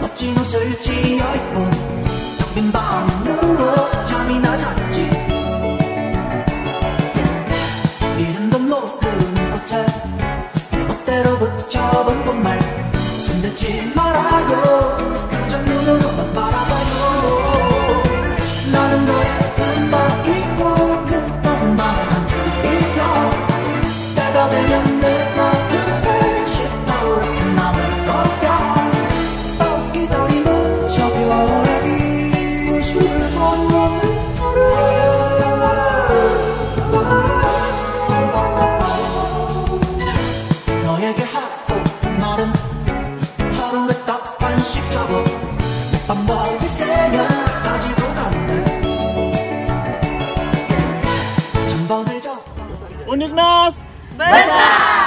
멋진 옷을 지어 입고 텅빈 방으로 잠이 낮았지. 이름도 모르는 꽃에 내 멋대로 붙여본 봄말 손대지 말아요 너에게 하고픈 말은 하루에 딱 반씩 접어 밤 멀지 새면 가지고 간대 천 번을 접어 Unik Nas! Besar!